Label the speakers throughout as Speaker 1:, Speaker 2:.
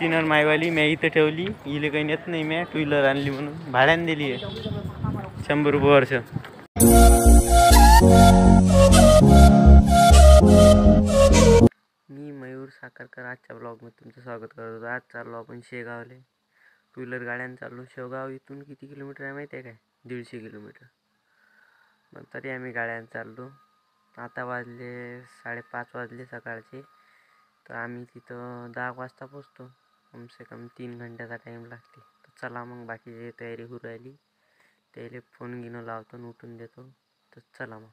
Speaker 1: Fortuner मायवाली मी इथं ठेवली. इले काही नेत नाही मी टू व्हीलर आणली म्हणून. भाड्याने दिली आहे. शंभर रुपये वर्ष. मी मयूर साखरकर. आजच्या ब्लॉगमध्ये तुमचं स्वागत करतो आज चाललो आपण शेगावले. टू व्हीलर गाड्यानं चाललो. शेगाव इथून किती किलोमीटर आहे माहिती आहे काय? दीडशे किलोमीटर मग तरी आम्ही गाड्यानं चाललो. आता वाजले साडेपाच वाजले सकाळचे. तर आम्ही तिथं दहा वाजता पोचतो. कमसे कम तीन घंट्याचा टाईम लागते. तर चला मग बाकीची तयारी होऊ राहिली. त्याला फोन घेणं लावतो आणि उठून देतो. तर चला मग.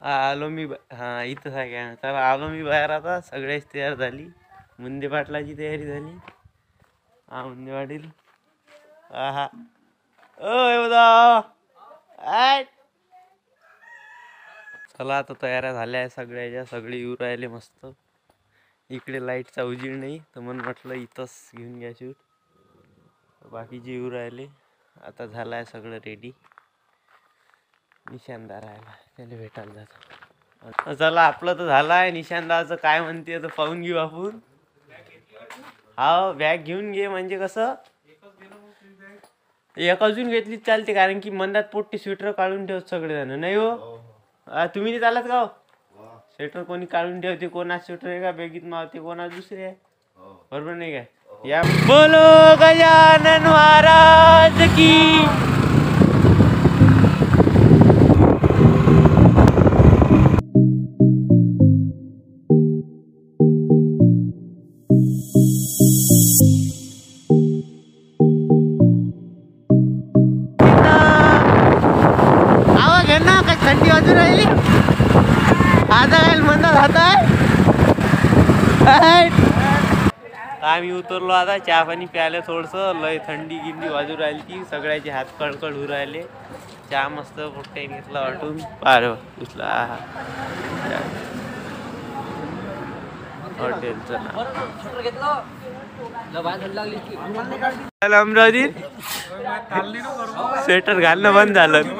Speaker 1: आलो मी बा- इथं सगळ्या काय चला आलो मी बाहेर आता. सगळ्याच तयार झाली. मुंदे पाटलाची तयारी झाली. हा मुंदे पाटील. हा हा. आय. चला आता तयाऱ्या झाल्या सगळ्याच्या. सगळी येऊ राहिले मस्त. इकडे लाईटचा उजीड नाही तर म्हणून म्हटलं इथंच घेऊन घ्या शूट. बाकीचे येऊ राहिले. आता झालं आहे सगळं रेडी निशानदार राहिला त्याला भेटायला जातो. चला आपलं तर झालं आहे निशानदारचं काय म्हणते तर पाहून घेऊ आपण. हा बॅग घेऊन घे म्हणजे कसं? एक अजून घेतली चालते कारण की मंदात पोट्टी स्वेटर काढून ठेवत सगळेजण नाही हो? आ, तुम्ही नाही चालत का स्वेटर कोणी काढून ठेवते कोणा स्वेटर आहे का बेगीत मावते कोणा दुसरे आहे बरोबर नाही काय? या बोलो गजानन महाराज की आम्ही उतरलो आता चहा पाणी प्यायला थोडस लय थंडी गिंडी वाजू राहिली ती सगळ्याचे हात कळकळ होऊ राहिले. चहा मस्त पोट्टे घेतला वाटून. पार उचला. हॉटेलचं नाव. अमरावती स्वेटर घालणं बंद झालं.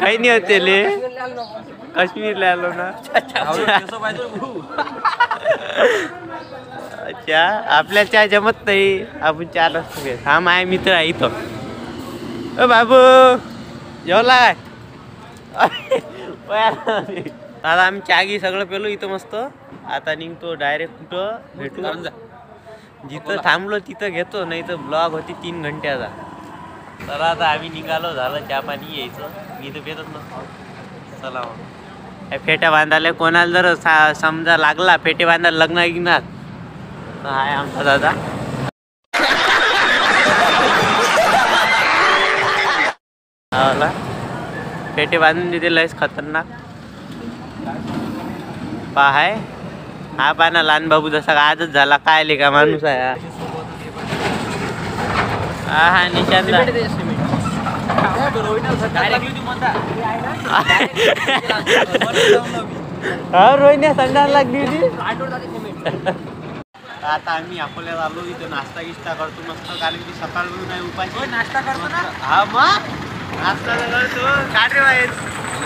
Speaker 1: काही नाही होते काश्मीरला आलो ना. अच्छा आपल्या चहा जमत नाही. आपण चहा नसतो घेत हा माझा मित्र आहे इथं. अ बाबू जेवला आता आम्ही चहा घी सगळं पेलो इथं मस्त. आता निघतो डायरेक्ट कुठं? भेटू. जिथं थांबलो तिथं घेतो नाही तर ब्लॉग होती तीन घंट्याचा. तर आता आम्ही निघालो झालं चहा पाणी यायचं. मी तर पेतच नसतो. चला मग. फेट्या बांधायला कोणाला जर सा समजा लागला फेटे बांधायला लग्न गिग्नात हाय आमचा दादा. हा फेटे बांधून देते लयच खतरनाक. पाहाय हा पाना लहान बाबू जसा का आजच झाला काय का माणूस आहे हा. हा हा निशांत. हा रोहिण्या संडास लागली होती. आता आम्ही अकोल्यात आलो इथं नाश्ता गिस्ता करतो मस्त कारण की सकाळ नाही उपाशी. नाश्ता करतो ना. हा मग? नाश्ता करतो. काय रे बाहेर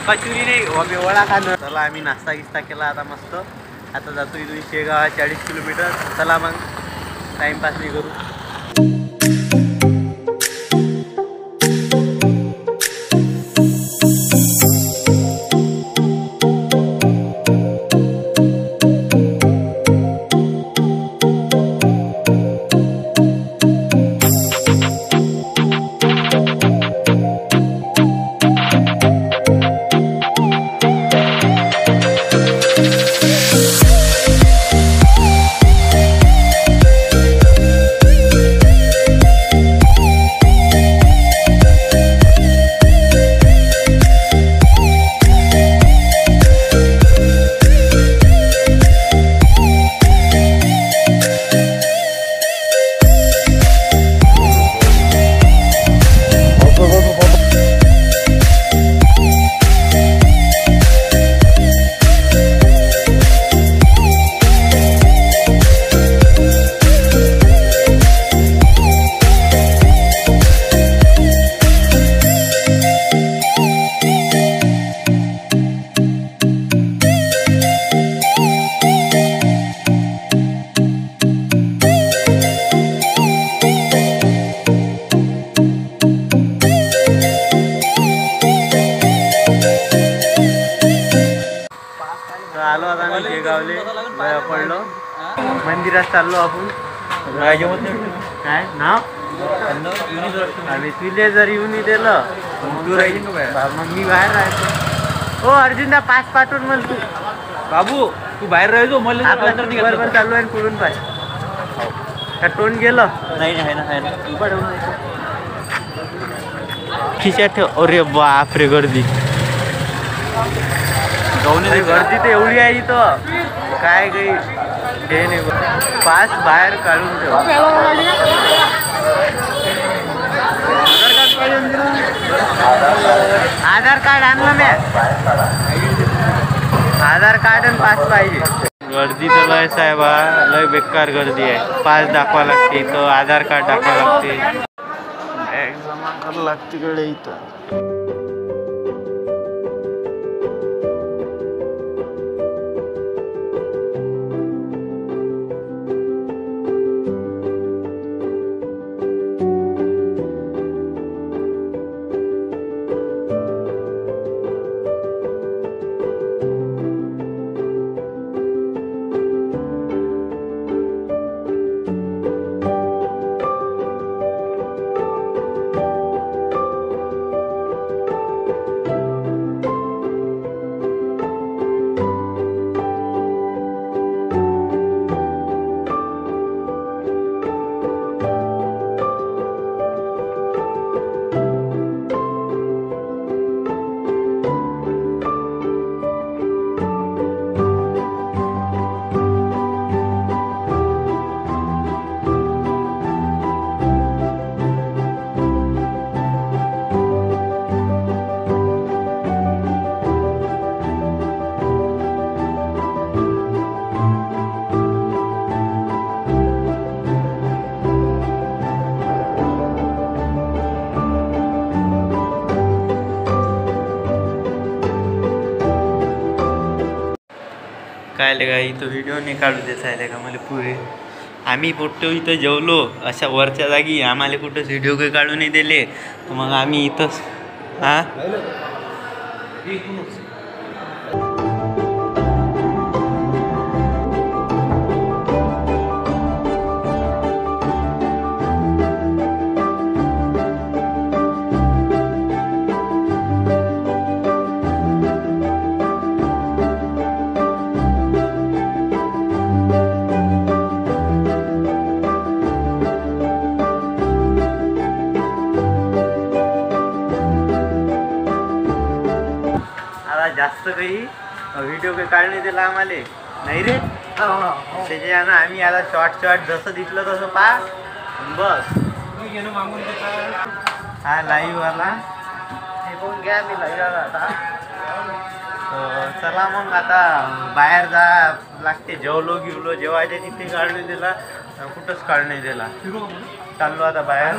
Speaker 1: कचुरी नाही? वबे वडा खाणं चला आम्ही नाश्ता गिस्ता केला आता मस्त. आता जातो इथून शेगाव चाळीस किलोमीटर. चला मग. टाइमपास नाही करू. पडलो. मंदिरात चाललो आपण. काय? नाव? आणि तुले जर येऊन दिलं
Speaker 2: का
Speaker 1: मग मी बाहेर राहायचो. हो अर्जुनदा पाच पाठवून मला तू.
Speaker 2: बाबू तू बाहेर राहायचो मला
Speaker 1: बरोबर चालू आहे पुढून पाय. त्या टोन गेलं?
Speaker 2: नाही नाही ना आहे ना
Speaker 1: खिशात ठेव. अरे बाप रे गर्दी गर्दी तर एवढी आहे इथं. काय काही हे नाही. पास बाहेर काढून ठेव. आधार कार्ड आणलं मी आधार कार्ड आणि पास पाहिजे. गर्दी तर लय साहेबा लय बेकार गर्दी आहे. पास दाखवा लागते इथं आधार कार्ड दाखवा लागते. बॅग जमा करावं लागते कडे इथं. काय ले काय इथं व्हिडिओ नाही काढू देत आहे का मला पुरे? आम्ही पोट्टो इथं जेवलो अशा वरच्या जागी आम्हाला कुठंच व्हिडिओ काही काढू नाही दिले. तर मग आम्ही इथंच हा? काही काढणे दिला आम्हाला नाही रे? त्याच्यानं आम्ही आता शॉर्ट शॉर्ट जसं दिसलं तसं पा. बस. हा लाईव्ह आला हे बघून घ्या मी लाईव्ह आला आता. चला मग आता बाहेर जा लागते. जेवलो गिवलो जेवायच्या तिथे काढणे दिला. कुठंच काढणे दिला. चाललो आता बाहेर.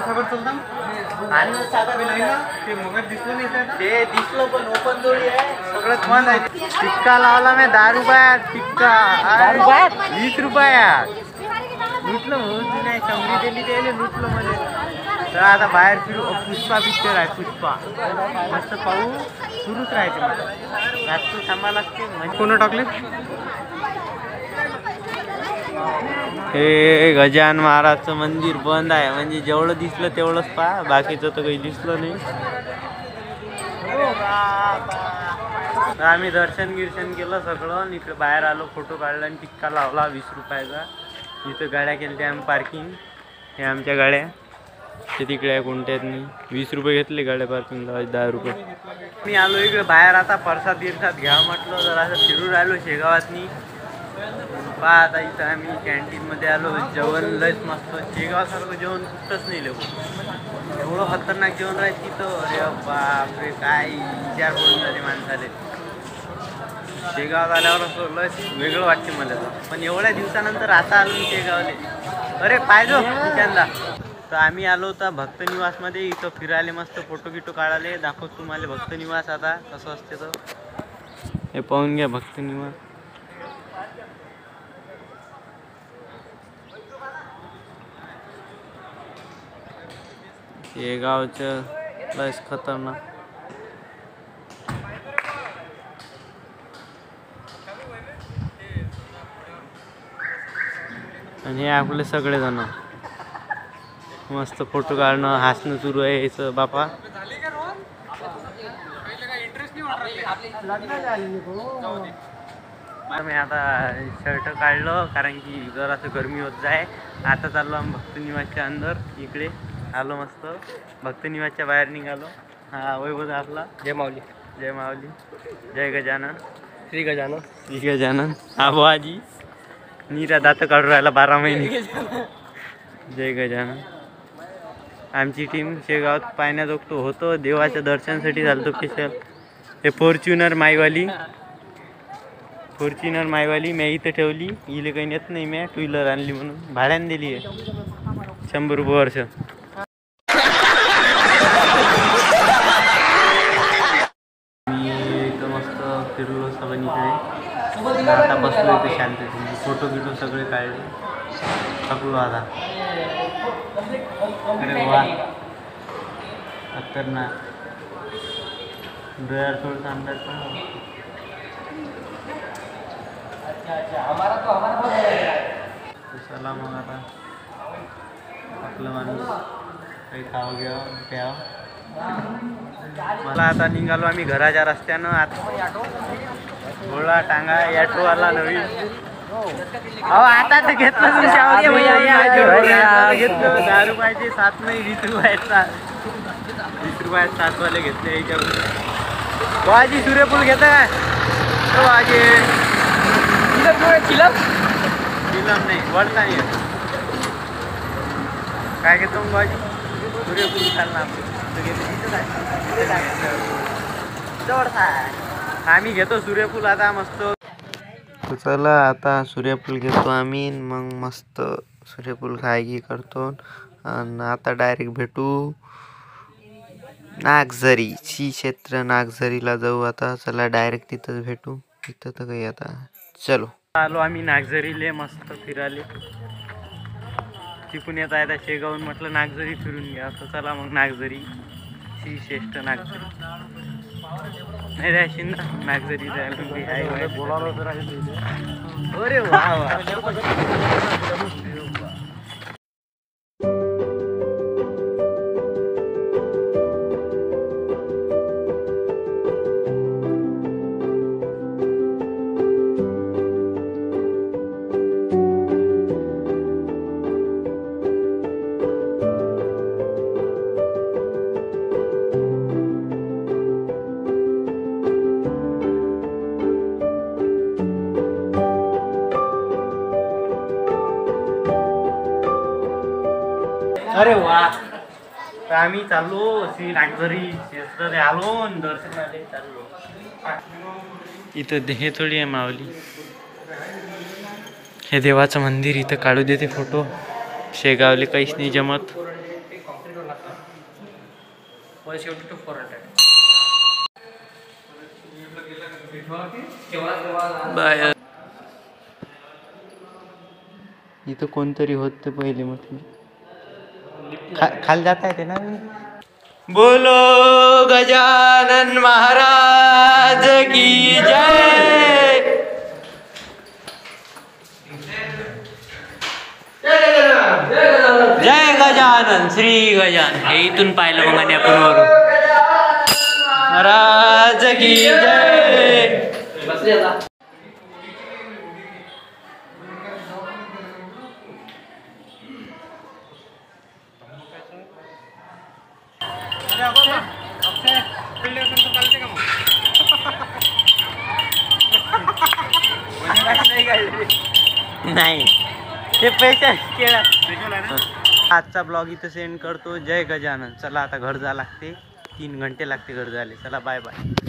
Speaker 1: आणि ते दिसलं पण ओपन जोडी आहे. सगळंच बंद आहे. टिक्का लावला मी. दहा रुपयात टिक्का. वीस रुपयात. लुटलं म्हणून नाही शंभरी दिली त्याने लुटलं मध्ये. तर आता बाहेर फिरू. पुष्पा पिक्चर आहे पुष्पा. मस्त पाहू. सुरूच राहायचे मला. जास्त थांबा लागते. म्हणजे कोण टाकले हे गजान महाराजचं मंदिर बंद आहे. म्हणजे जेवढं दिसलं तेवढंच पहा. बाकीचं तर काही दिसलं नाही. तर आम्ही दर्शन गिर्शन केलं सगळं. इकडे बाहेर आलो फोटो काढला आणि टिक्का लावला वीस रुपयाचा. इथं गाड्या केल्या आम्ही पार्किंग हे आमच्या गाड्या. ते तिकडे आहे कोणत्यात नाही वीस रुपये घेतले गाड्या पार्किंग लावायचे दहा रुपये. मी आलो इकडे बाहेर आता परसाद गिरसाद घ्या म्हटलं तर असं फिरून राहिलो शेगावातनी. पहा आता इथं आम्ही कॅन्टीनमध्ये आलो. जेवण लयच मस्त. शेगावसारखं जेवण कुठंच नाही लोक. एवढं खतरनाक जेवण राहते तिथं. अरे बापरे काय विचार करून झाले माणसाले. शेगाव आल्यावर असं लय वेगळं वाटते मला तर. पण एवढ्या दिवसानंतर आता आलो मी शेगावले. अरे पाहिजो त्यांना तर आम्ही आलो होता भक्त निवासमध्ये इथं फिरायला मस्त फोटो गिटो काढाले दाखवतो तुम्हाला भक्त निवास आता कसं असते तर हे पाहून घ्या भक्त निवास हे लयच खतरनाक. आणि हे आपले सगळेजण. मस्त फोटो काढणं हसणं सुरू आहे याचं बापा. मी आता शर्ट काढलं कारण की जरासं गरमी होत जाय. आता चाललो आम्ही भक्त निवासच्या अंदर इकडे. आलो मस्त. भक्त निवासच्या बाहेर निघालो. हा वैभव आपला.
Speaker 2: जय माऊली.
Speaker 1: जय माऊली. जय गजानन.
Speaker 2: श्री गजानन.
Speaker 1: श्री गजानन. हा बुवाजी नीरा दात काढून राहिला बारा महिने. जय गजानन. आमची टीम शेगावात पाहण्याजोगतो होतो. देवाच्या दर्शनासाठी झालतो स्पेशल हे फॉर्च्युनर माईवाली. फॉर्च्युनर माईवाली मी इथं ठेवली. इले काही नेत नाही मी. टू व्हीलर आणली म्हणून. भाड्याने दिली आहे. शंभर रुपये वर्ष. मी इथं मस्त फिरलो सगळं इकडे आता बसलो इथे शांततेने फोटो बिटो सगळे काढले थकलो आता. अरे वा. ना डोळ्यावर थोडंसं अंदाज पण तर चला मग आता. आपलं माणूस काही खावं घ्यावं प्यावं. मला आता निघालो आम्ही घराच्या रस्त्यानं. आता घोळा टांगा ॲटोवाला नवीन. अहो आता तर घेतलं भैया, या, घेतलं दहा रुपयाचे सात नाही वीस रुपयाचे सात. वीस रुपयाचे सात वाले घेतले याच्यावर. बाजी सूर्यफूल घेत काय हो, बाजी फिलम नाही वळता नाही. काय घेतो मग बाजी सूर्यफूल खाल्ला आम्ही घेतो सूर्यफूल आता मस्त. चला आता सूर्यफूल घेतो आम्ही मग मस्त सूर्यफूल खायगी करतो. आणि आता डायरेक्ट भेटू नागझरी. श्री क्षेत्र नागझरीला जाऊ आता. चला डायरेक्ट तिथंच भेटू. तिथं तर काही आता चलो. आलो आम्ही नागझरीले मस्त फिराले तिकून येता येता शेगावून म्हटलं नागझरी फिरून घ्या. तर चला मग नागझरी. श्री श्रेष्ठ नागझरी. नाही रे शिंदा आम्ही चाललो श्री नागझरी आलो न दर्शनाले चाललो. इथं हे थोडी आहे मावली हे देवाचं मंदिर इथं काढू देते फोटो. शेगावले काहीच नाही जमत. बाय. इथं कोणतरी होत पहिले म्हटलं खा खाली जाता येते ना बोलो गजानन महाराज की जय. जय गजानन श्री गजानन. हे इथून पाहिलं मग आणि आपण वरून. महाराज की जय. नाही ते पैसे केला. आजचा ब्लॉग इथं सेंड करतो. जय गजानन. चला आता घर जा लागते. तीन घंटे लागते घर झाले चला बाय बाय